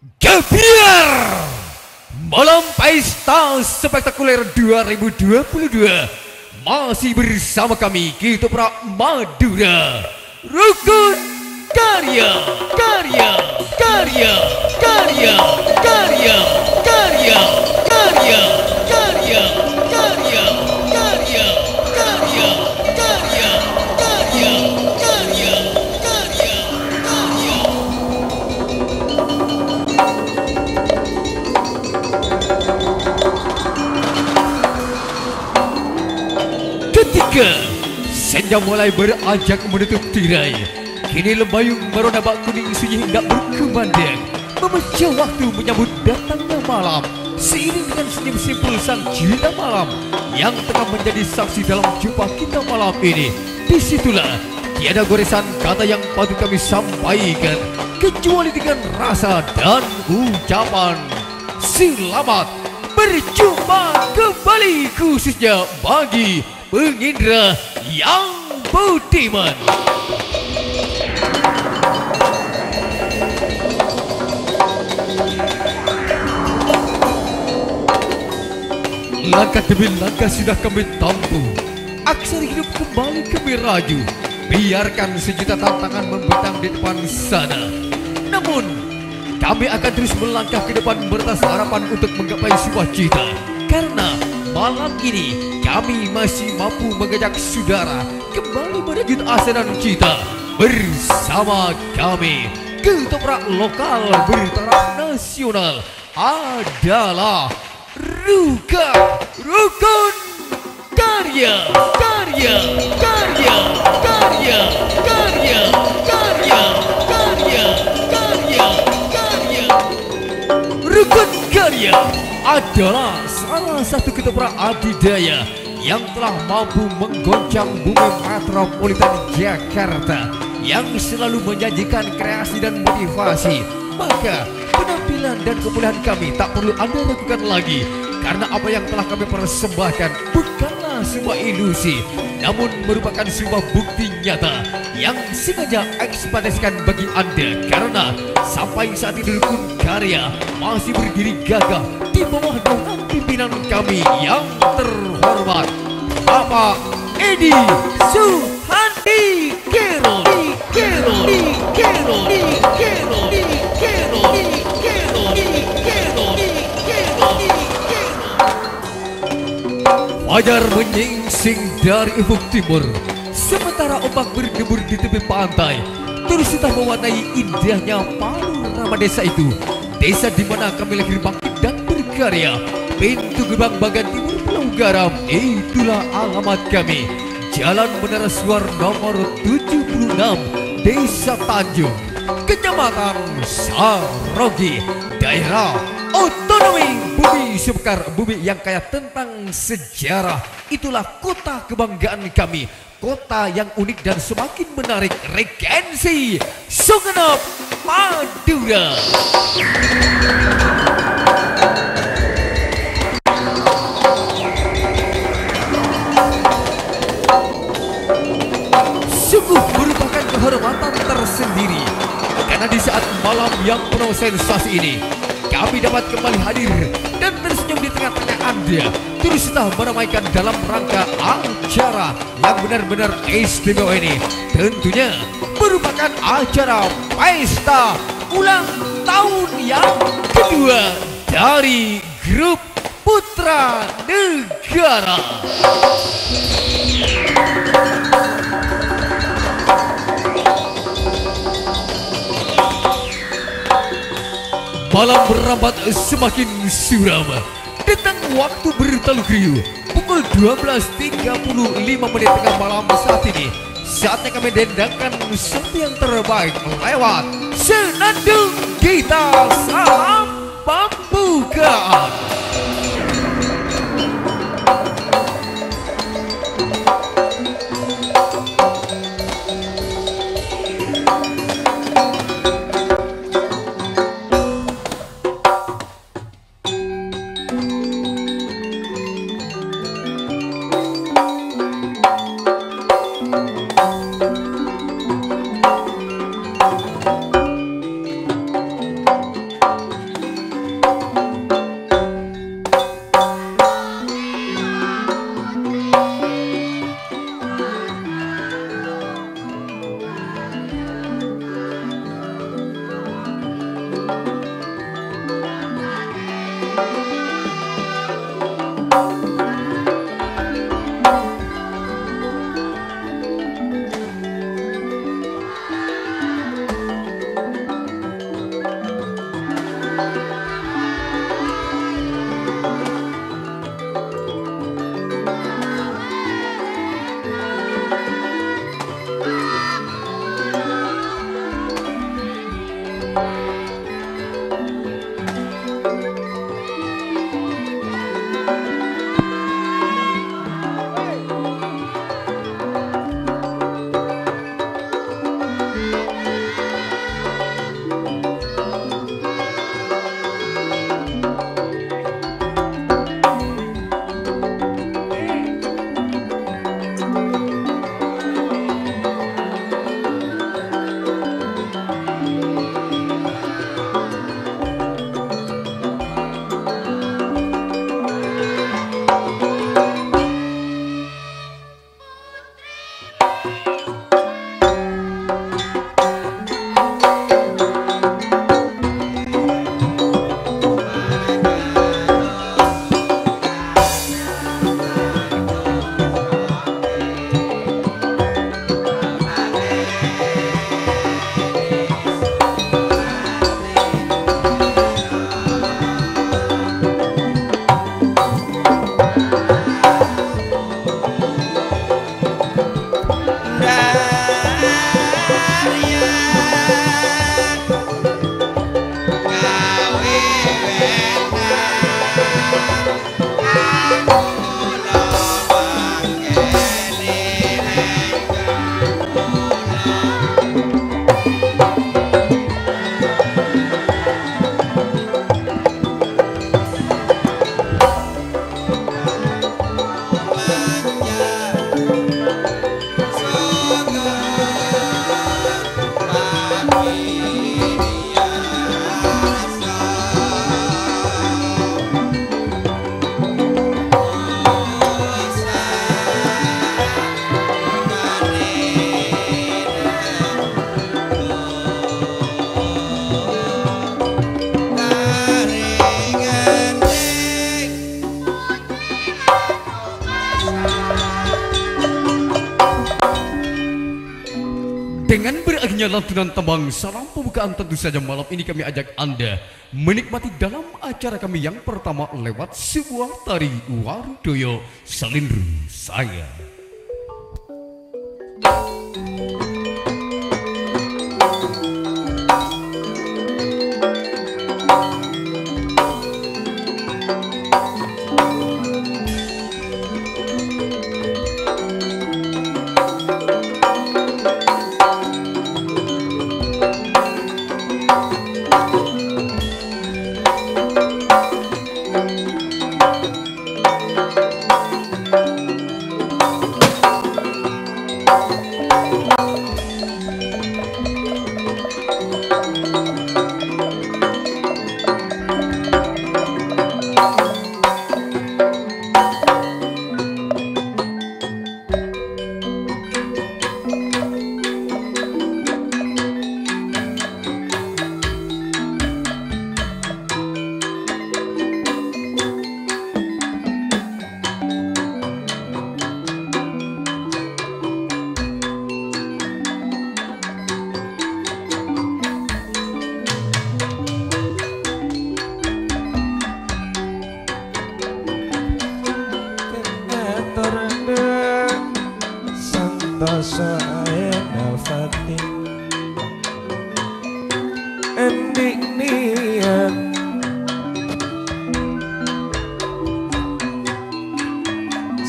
Gebiar Malam Pesta Spektakuler 2022 Masih bersama kami Kitopra Madura. Rukun Karya Karya Karya Karya Karya Karya Ketika senja mulai beranjak menutup tirai, kini lembayung merona bak kuning sunyi hendak berkumandang, memecah waktu menyambut datangnya malam. Seiring dengan senyum simpul sang cinta malam yang tengah menjadi saksi dalam jumpa kita malam ini. Di situlah tiada goresan kata yang patut kami sampaikan kecuali dengan rasa dan ucapan selamat berjumpa kembali khususnya bagi pengindra yang budiman. Langkah demi langkah sudah kami tampu. Aksara hidup kembali kami raju. Biarkan sejuta tantangan membentang di depan sana. Namun, kami akan terus melangkah ke depan beratas harapan untuk menggapai sebuah cita. Karena malam ini kami masih mampu mengajak saudara kembali merajut asa dan cita bersama kami. Ketoprak lokal bertaraf nasional adalah Ruka Rukun Karya Karya Karya Karya Karya Karya Karya Karya Karya Rukun Karya adalah salah satu ketoprak adidaya yang telah mampu menggoncang bumi metropolitan Jakarta yang selalu menjanjikan kreasi dan motivasi. Maka penampilan dan kemuliaan kami tak perlu Anda lakukan lagi karena apa yang telah kami persembahkan bukanlah sebuah ilusi namun merupakan sebuah bukti nyata yang sengaja ekspansikan bagi Anda karena sampai saat ini Rukun Karya masih berdiri gagah di bawah naungan pimpinan kami yang terhormat Bapak Edi Suhandi Kero. Kero Kero Kero Kero Kero Kero Fajar menyingsing dari ufuk timur. Sementara ombak berdebur di tepi pantai Terus kita mewarnai indahnya panorama desa itu. Desa di mana kami lahir bangkit dan berkarya. Pintu gerbang bagian timur Pulau Garam Itulah alamat kami. Jalan Menara Suar nomor 76 Desa Tanjung Kecamatan Sarogi Daerah Bumi Sebekar Bumi yang kaya tentang sejarah. Itulah kota kebanggaan kami. Kota yang unik dan semakin menarik. Regensi Sugenep Madura. Sungguh merupakan kehormatan tersendiri. Karena di saat malam yang penuh sensasi ini Kami dapat kembali hadir dan tersenyum di tengah-tengah Anda. Terus kita meramaikan dalam rangka acara yang benar-benar istimewa ini. Tentunya merupakan acara pesta ulang tahun yang kedua dari grup Putra Negara Malam berambat semakin suram Tentang waktu bertalu kriu Pukul 12.35 menit tengah malam saat ini. Saatnya kami dendangkan sesuatu yang terbaik Lewat Senandung Kita Salam Pembukaan Dengan berakhirnya lantunan tembang salam pembukaan tentu saja malam ini kami ajak Anda menikmati dalam acara kami yang pertama lewat sebuah tari Warudoyo Salindru Saya.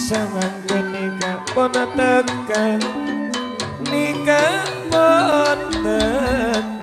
sangang nikah pon tekan nikah pon tekan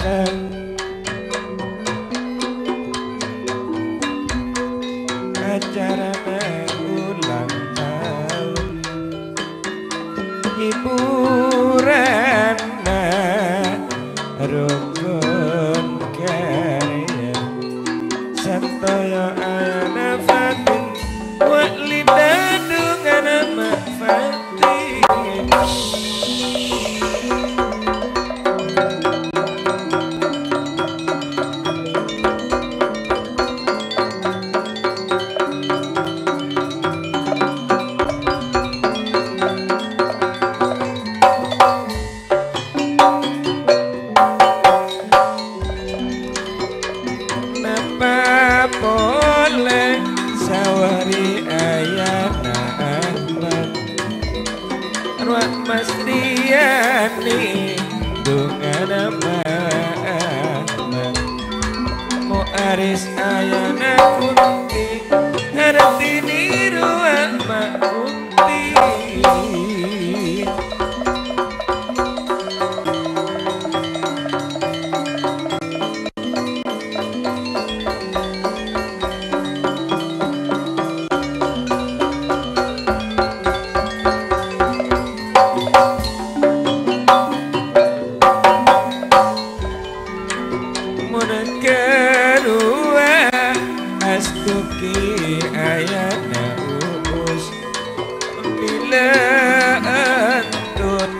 Bila antun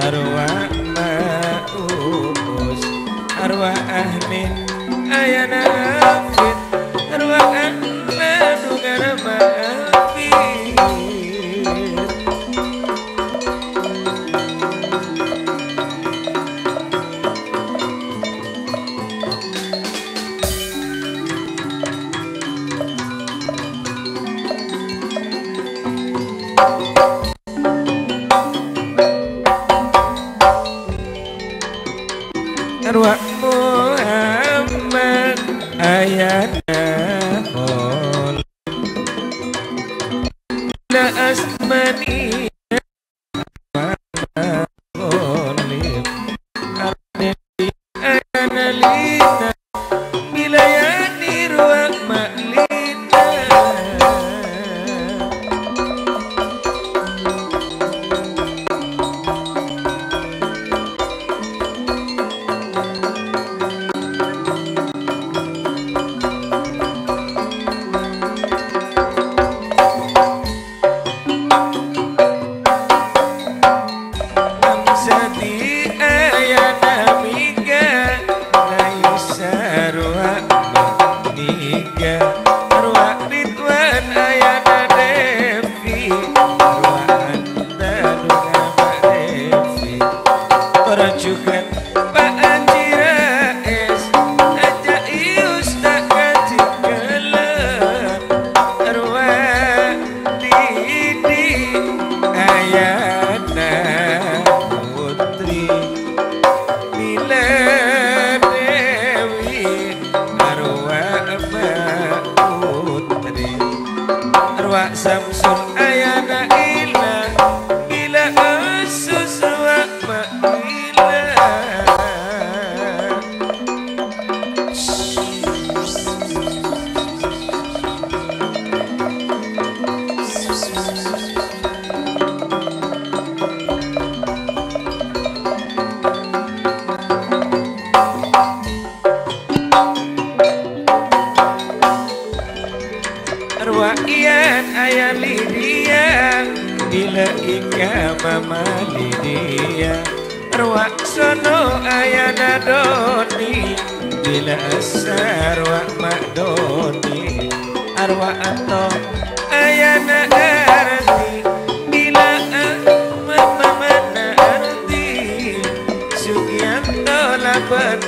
arwah maus Arwah ahmin ayana ayana Bila Asar Wak Mak Doni Arwah Anto Ayah Arti Bila Mama Mana Arti Sugianto Lapan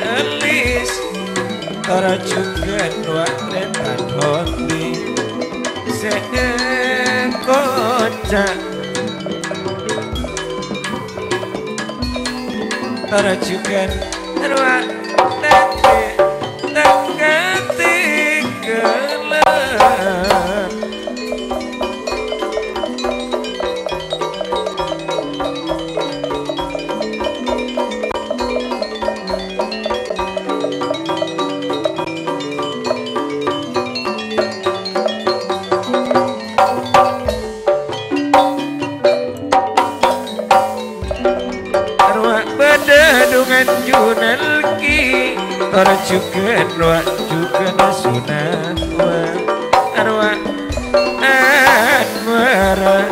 juga Wak Retan Hoti sekocak Tarajukan Tarajukan arwah juga nasunatwa Arwah anwara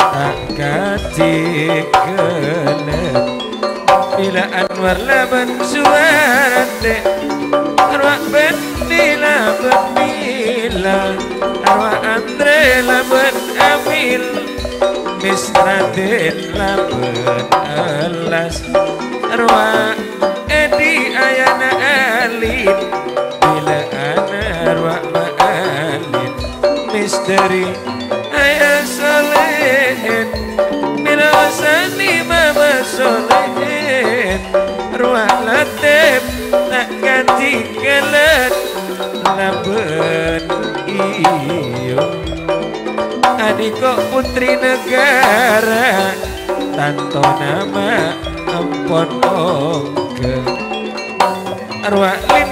tak kati kelan Bila Anwar laban suarate Arwah Bendila Bendila Arwah Andre laban Amil Miss Raden laban alas Arwah. Edi Ayana Alin Bila ana arwah Ma'alin Misteri Ayah Solehin. Bila wasani Mama Solehin. Ruah Latif Tak ganti kelet. Laben iyo. Adiko putri negara. Tanto nama ampun Ruwak pin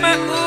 I'm Uh.